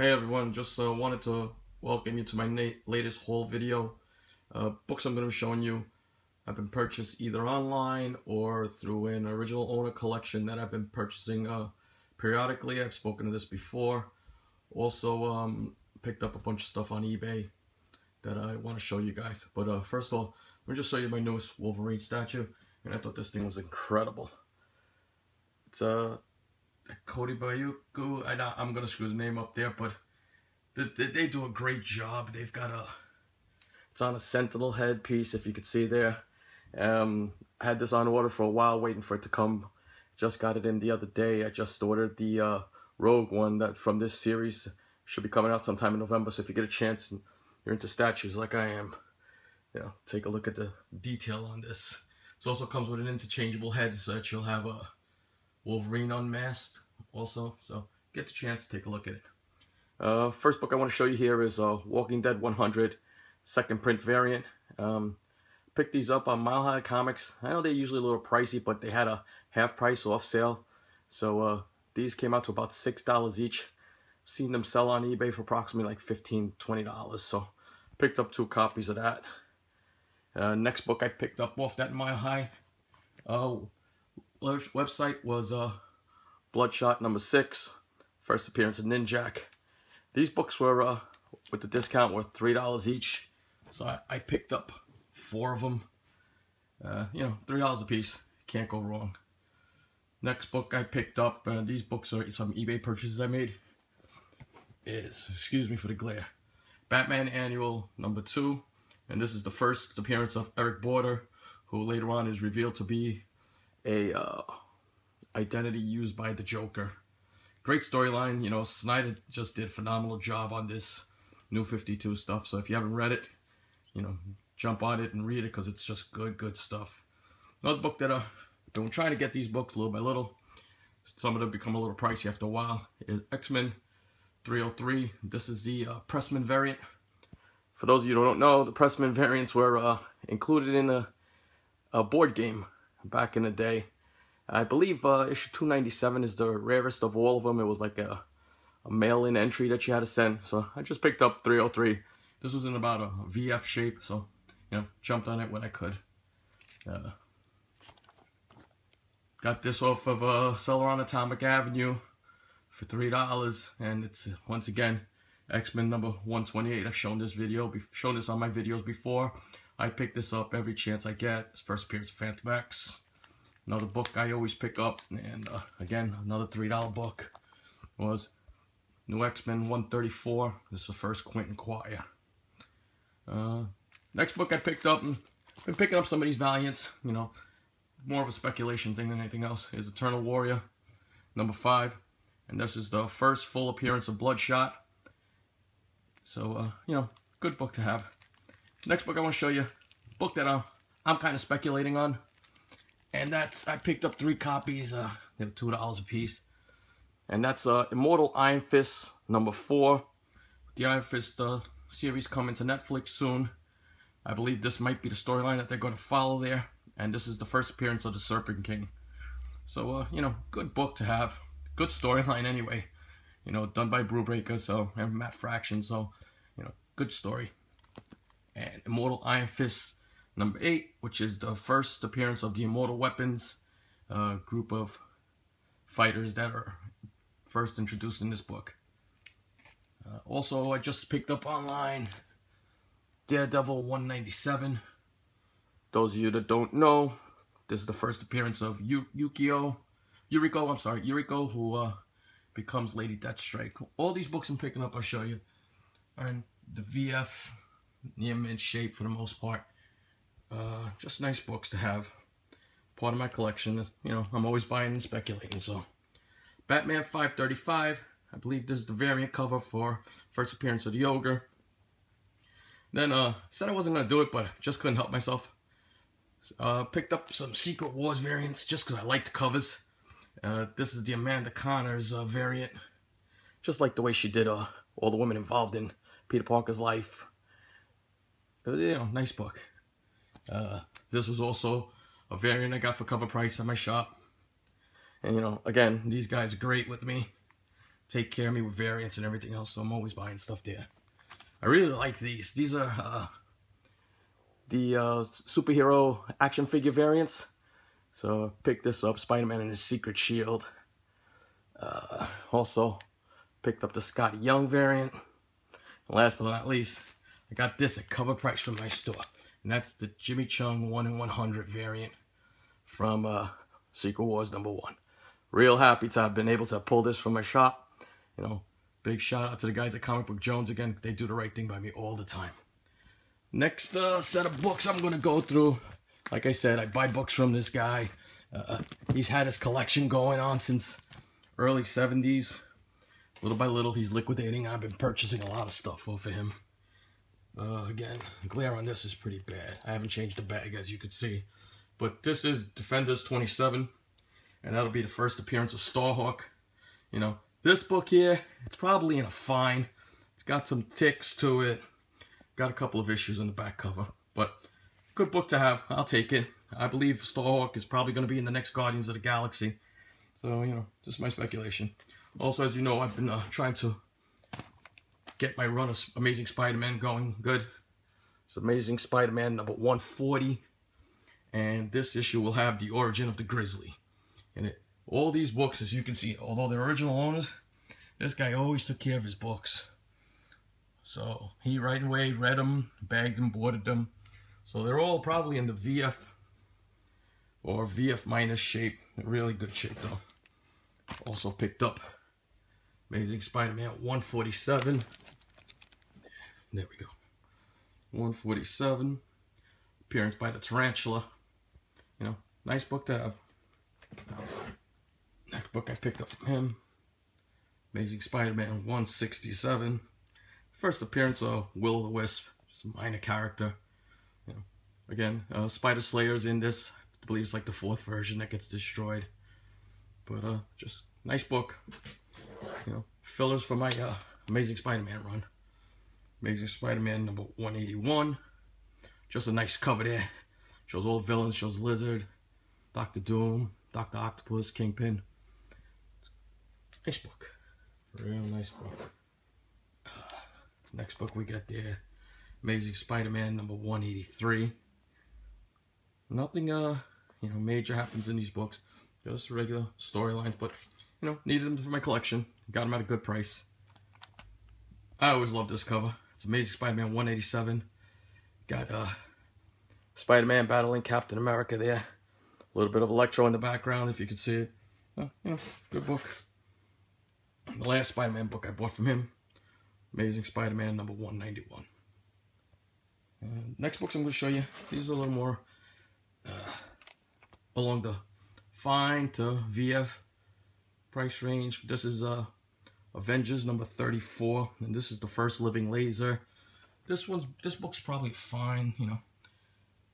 Hey everyone, just uh, wanted to welcome you to my latest haul video. Uh, books I'm going to be showing you have been purchased either online or through an original owner collection that I've been purchasing uh, periodically. I've spoken to this before. Also um, picked up a bunch of stuff on eBay that I want to show you guys. But uh, first of all, let me just show you my newest Wolverine statue. And I thought this thing was incredible. It's a uh, Kotobukiya. I, I'm going to screw the name up there, but they, they do a great job. They've got a, it's on a Sentinel headpiece, if you could see there. Um, I had this on order for a while, waiting for it to come. Just got it in the other day. I just ordered the uh, Rogue one that from this series should be coming out sometime in November. So if you get a chance and you're into statues like I am, you know, take a look at the detail on this. This also comes with an interchangeable head so that you'll have a Wolverine unmasked also. So get the chance to take a look at it. Uh, first book I want to show you here is uh, Walking Dead 100 second print variant. Um, picked these up on Mile High Comics. I know they're usually a little pricey, but they had a half price off sale. So uh, these came out to about $6 each. Seen them sell on eBay for approximately like $15, $20. So picked up two copies of that. Uh, next book I picked up off that Mile High uh, website was uh, Bloodshot number six, first appearance of Ninjak. These books were, uh, with the discount, were $3 each. So I, I picked up four of them. Uh, you know, $3 a piece. Can't go wrong. Next book I picked up, uh, these books are some eBay purchases I made, is, excuse me for the glare, Batman Annual number two. And this is the first appearance of Eric Border, who later on is revealed to be a uh, identity used by the Joker. Great storyline. You know, Snyder just did phenomenal job on this new 52 stuff. So if you haven't read it, you know, jump on it and read it because it's just good, good stuff. Another book that I've been trying to get these books little by little. Some of them become a little pricey after a while. Is X-Men 303. This is the uh, Pressman variant. For those of you who don't know, the Pressman variants were uh, included in a, a board game back in the day. I believe uh, issue 297 is the rarest of all of them. It was like a, a mail-in entry that you had to send. So I just picked up 303. This was in about a VF shape, so, you know, jumped on it when I could. Uh, got this off of a uh, seller on Atomic Avenue for $3. And it's, once again, X-Men number 128. I've shown this video, shown this on my videos before. I pick this up every chance I get. It's first appearance of Phantom X. Another book I always pick up, and uh, again, another $3 book was New X-Men 134. This is the first Quentin Quire. Uh, next book I picked up, and been picking up some of these Valiants, you know, more of a speculation thing than anything else, is Eternal Warrior, number 5. And this is the first full appearance of Bloodshot. So, uh, you know, good book to have. Next book I want to show you, book that I'm, I'm kind of speculating on. And that's, I picked up three copies, uh, they were $2 a piece. And that's uh, Immortal Iron Fist number four. The Iron Fist uh, series coming to Netflix soon. I believe this might be the storyline that they're going to follow there. And this is the first appearance of the Serpent King. So, uh, you know, good book to have. Good storyline anyway. You know, done by Brubaker so, and Matt Fraction, so, you know, good story and Immortal Iron Fist number 8, which is the first appearance of the Immortal Weapons uh, group of fighters that are first introduced in this book. Uh, also, I just picked up online Daredevil 197. Those of you that don't know, this is the first appearance of Yu Yukio, Yuriko, I'm sorry, Yuriko, who uh, becomes Lady Deathstrike. All these books I'm picking up, I'll show you, and the VF near mint shape for the most part. Uh, just nice books to have. Part of my collection. You know, I'm always buying and speculating. So, Batman 535. I believe this is the variant cover for first appearance of the Ogre. Then, uh, said I wasn't going to do it, but just couldn't help myself. Uh, picked up some Secret Wars variants just because I like the covers. Uh, this is the Amanda Connors uh, variant. Just like the way she did uh, all the women involved in Peter Parker's life you know, nice book. Uh, this was also a variant I got for cover price at my shop. And, you know, again, these guys are great with me. take care of me with variants and everything else, so I'm always buying stuff there. I really like these. These are uh, the uh, superhero action figure variants. So pick this up, Spider-Man and his Secret Shield. Uh, also picked up the Skottie Young variant. And last but not least, I got this at cover price from my store. And that's the Jimmy Cheung 1 in 100 variant from uh, Secret Wars number 1. Real happy to have been able to pull this from my shop. You know, big shout out to the guys at Comic Book Jones again. They do the right thing by me all the time. Next uh, set of books I'm going to go through. Like I said, I buy books from this guy. Uh, he's had his collection going on since early 70s. Little by little, he's liquidating. I've been purchasing a lot of stuff off of him. Uh, again, glare on this is pretty bad. I haven't changed the bag, as you can see. But this is Defenders 27. And that'll be the first appearance of Starhawk. You know, this book here, it's probably in a fine. It's got some ticks to it. Got a couple of issues on the back cover, but good book to have. I'll take it. I believe Starhawk is probably going to be in the next Guardians of the Galaxy. So, you know, just my speculation. Also, as you know, I've been uh, trying to get my run of Amazing Spider-Man going good. It's Amazing Spider-Man number 140. And this issue will have the origin of the Grizzly. And it, all these books, as you can see, although they're original owners, this guy always took care of his books. So he right away read them, bagged them, boarded them. So they're all probably in the VF or VF minus shape. Really good shape though. Also picked up Amazing Spider-Man 147. There we go. 147. Appearance by the Tarantula. You know, nice book to have. Next book I picked up from him. Amazing Spider-Man 167. First appearance of Will the Wisp, just a minor character. You know, again, uh, Spider Slayer's in this. I believe it's like the fourth version that gets destroyed. But uh, just nice book. You know, fillers for my uh, Amazing Spider-Man run. Amazing Spider-Man number 181. Just a nice cover there. Shows all villains. Shows Lizard, Doctor Doom, Doctor Octopus, Kingpin. Nice book. Real nice book. Next book we got there, Amazing Spider-Man number 183. Nothing, uh, you know, major happens in these books. Just regular storylines, but, you know, needed them for my collection. Got them at a good price. I always love this cover. It's Amazing Spider-Man 187. Got, uh, Spider-Man battling Captain America there. A little bit of Electro in the background, if you could see it. Uh, you know, good book. The last Spider-Man book I bought from him Amazing Spider-Man number 191. Uh, next books I'm going to show you, these are a little more uh, along the fine to VF price range. This is uh, Avengers number 34, and this is the first living laser. This one's this book's probably fine, you know.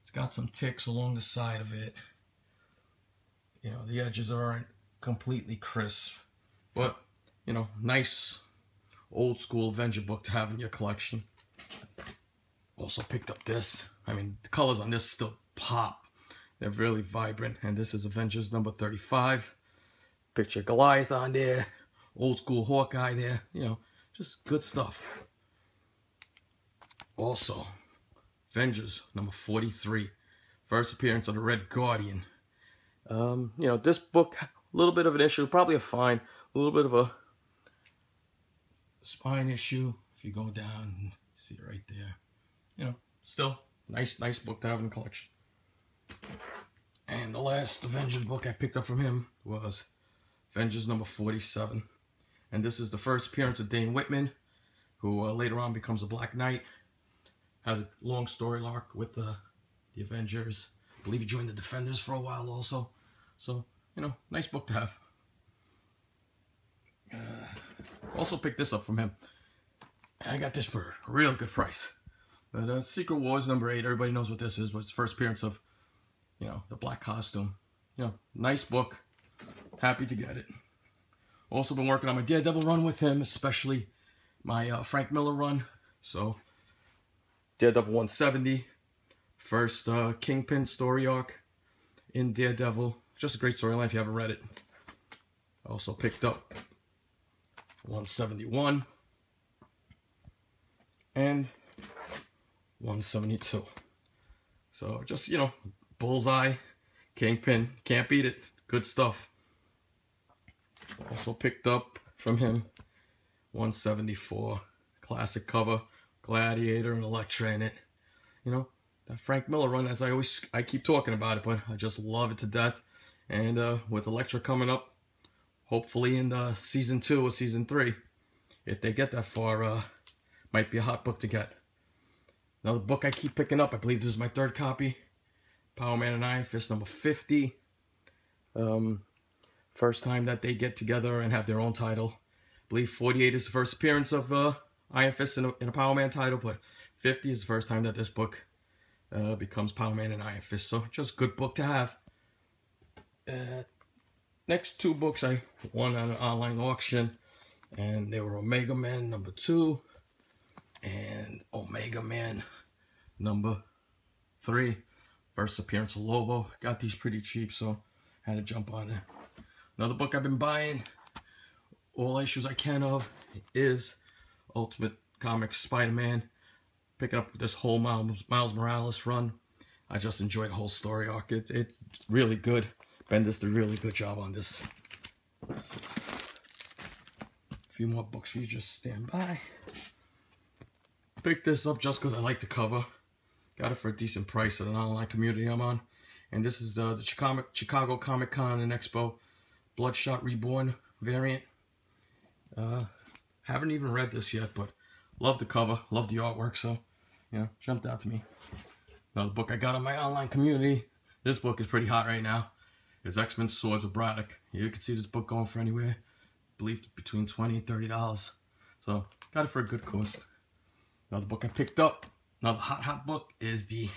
It's got some ticks along the side of it. You know, the edges aren't completely crisp, but you know, nice old school Avenger book to have in your collection. Also picked up this. I mean, the colors on this still pop. They're really vibrant. And this is Avengers number 35. Picture Goliath on there. Old school Hawkeye there. You know, just good stuff. Also, Avengers number 43. First appearance of the Red Guardian. Um, you know, this book, a little bit of an issue. Probably a fine. A little bit of a spine issue. If you go down, see it right there. You know, still nice, nice book to have in the collection. And the last Avengers book I picked up from him was Avengers number 47. And this is the first appearance of Dane Whitman, who uh, later on becomes a Black Knight. Has a long story arc with uh, the Avengers. I believe he joined the Defenders for a while also. So, you know, nice book to have. Uh, also picked this up from him. I got this for a real good price. But uh, Secret Wars number eight. Everybody knows what this is. But it's first appearance of, you know, the black costume. You know, nice book. Happy to get it. Also been working on my Daredevil run with him, especially my uh, Frank Miller run. So, Daredevil 170. First uh, Kingpin story arc in Daredevil. Just a great storyline if you haven't read it. Also picked up 171, and 172. So just, you know, bullseye, kingpin, can't beat it. Good stuff. Also picked up from him 174, classic cover, Gladiator and Elektra in it. You know, that Frank Miller run, as I always, I keep talking about it, but I just love it to death. And uh, with Elektra coming up, hopefully in uh, season two or season three, if they get that far, uh, might be a hot book to get. Another book I keep picking up, I believe this is my third copy. Power Man and Iron Fist number 50. Um, first time that they get together and have their own title. I believe 48 is the first appearance of uh, Iron Fist in a, in a Power Man title, but 50 is the first time that this book uh, becomes Power Man and Iron Fist. So just good book to have. Uh, next two books I won at an online auction, and they were Omega Man number two and Omega Man number three. First appearance of Lobo. Got these pretty cheap, so had to jump on it. Another book I've been buying, all issues I can of, is Ultimate Comics Spider-Man. Picking up this whole Miles, Miles Morales run. I just enjoyed the whole story arc. It, it's really good. Bendis did a really good job on this. A few more books for you, just stand by. Picked this up just because I like the cover. Got it for a decent price at an online community I'm on. And this is the, the Chicago, Chicago Comic Con and Expo Bloodshot Reborn variant. Uh, haven't even read this yet, but love the cover, love the artwork, so, you know, jumped out to me. Another book I got on my online community. This book is pretty hot right now is X-Men Swords of Braddock. You can see this book going for anywhere, I believe between 20 and $30. So, got it for a good cost. Another book I picked up, another hot, hot book, is the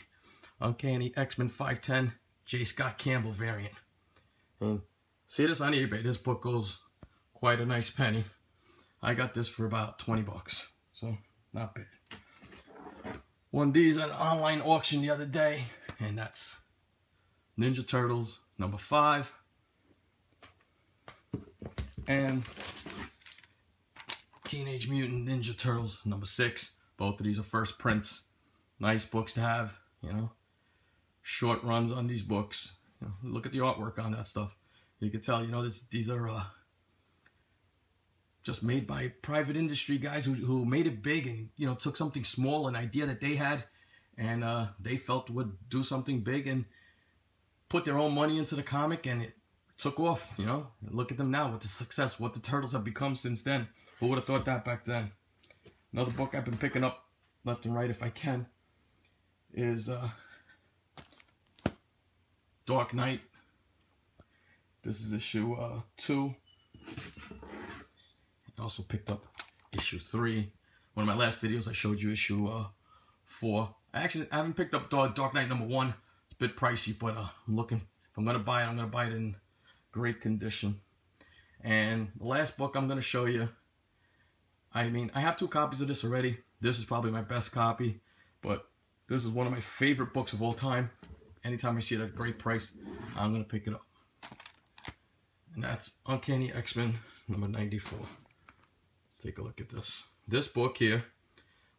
Uncanny X-Men 510 J. Scott Campbell variant. See this on eBay. This book goes quite a nice penny. I got this for about 20 bucks. So, not bad. Won these at an online auction the other day, and that's Ninja Turtles number five. And Teenage Mutant Ninja Turtles number six. Both of these are first prints. Nice books to have, you know. Short runs on these books. You know, look at the artwork on that stuff. You can tell, you know, this, these are uh, just made by private industry guys who, who made it big and, you know, took something small, an idea that they had, and uh, they felt would do something big and put their own money into the comic and it took off, you know. look at them now with the success, what the Turtles have become since then. Who would have thought that back then? Another book I've been picking up left and right if I can is uh, Dark Knight. This is issue uh, two. I also picked up issue three. One of my last videos, I showed you issue uh, four. I actually I haven't picked up Dark Knight number one It's a bit pricey, but uh, I'm looking, if I'm going to buy it, I'm going to buy it in great condition. And the last book I'm going to show you, I mean, I have two copies of this already. This is probably my best copy, but this is one of my favorite books of all time. Anytime I see it at a great price, I'm going to pick it up. And that's Uncanny X-Men number 94. Let's take a look at this. This book here,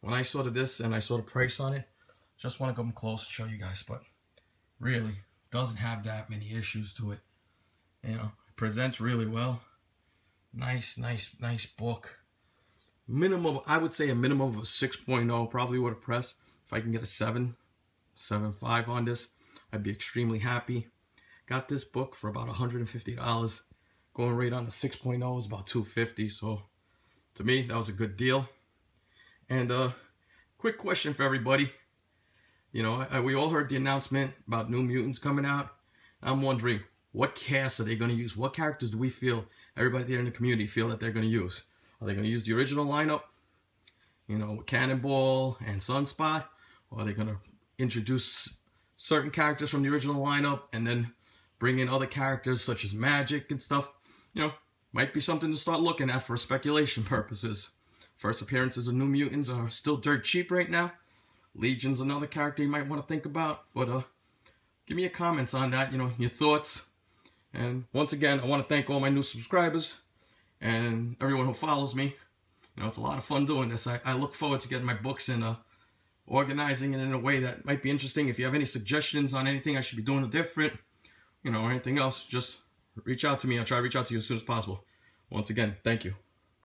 when I saw this and I saw the price on it, just want to come close and show you guys, but really doesn't have that many issues to it. You know, presents really well. Nice, nice, nice book. Minimum, I would say a minimum of a 6.0 probably would have pressed. If I can get a 7, 7.5 on this, I'd be extremely happy. Got this book for about $150. Going right on the 6.0 is about 250 So to me, that was a good deal. And uh, quick question for everybody. You know, I, we all heard the announcement about New Mutants coming out. I'm wondering, what cast are they going to use? What characters do we feel, everybody there in the community feel that they're going to use? Are they going to use the original lineup? You know, Cannonball and Sunspot? Or are they going to introduce certain characters from the original lineup and then bring in other characters such as magic and stuff? You know, might be something to start looking at for speculation purposes. First appearances of New Mutants are still dirt cheap right now. Legion's another character you might want to think about. But uh, give me your comments on that, you know, your thoughts. And once again, I want to thank all my new subscribers. and everyone who follows me. You know, it's a lot of fun doing this. I, I look forward to getting my books and uh, organizing it in a way that might be interesting. If you have any suggestions on anything I should be doing different, you know, or anything else, just reach out to me. I'll try to reach out to you as soon as possible. Once again, thank you.